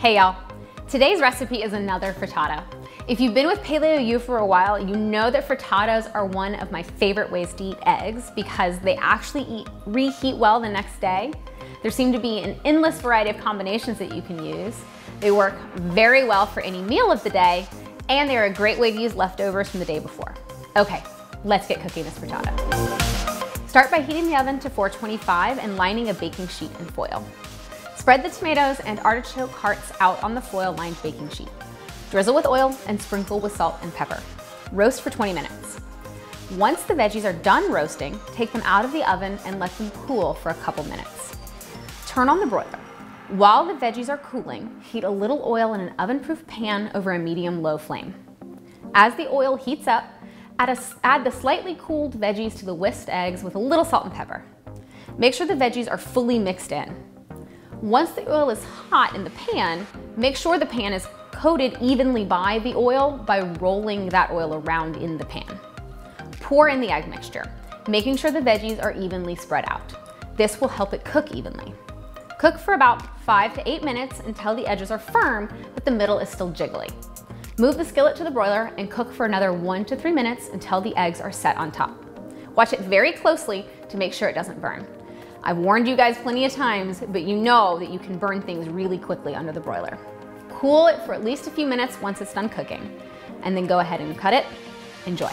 Hey y'all, today's recipe is another frittata. If you've been with Paleo U for a while, you know that frittatas are one of my favorite ways to eat eggs because they actually eat, reheat well the next day. There seem to be an endless variety of combinations that you can use. They work very well for any meal of the day, and they're a great way to use leftovers from the day before. Okay, let's get cooking this frittata. Start by heating the oven to 425 and lining a baking sheet in foil. Spread the tomatoes and artichoke hearts out on the foil-lined baking sheet. Drizzle with oil and sprinkle with salt and pepper. Roast for 20 minutes. Once the veggies are done roasting, take them out of the oven and let them cool for a couple minutes. Turn on the broiler. While the veggies are cooling, heat a little oil in an oven-proof pan over a medium-low flame. As the oil heats up, add, a, add the slightly cooled veggies to the whisked eggs with a little salt and pepper. Make sure the veggies are fully mixed in. Once the oil is hot in the pan, make sure the pan is coated evenly by the oil by rolling that oil around in the pan. Pour in the egg mixture, making sure the veggies are evenly spread out. This will help it cook evenly. Cook for about five to eight minutes until the edges are firm, but the middle is still jiggly. Move the skillet to the broiler and cook for another one to three minutes until the eggs are set on top. Watch it very closely to make sure it doesn't burn. I've warned you guys plenty of times, but you know that you can burn things really quickly under the broiler. Cool it for at least a few minutes once it's done cooking, and then go ahead and cut it. Enjoy.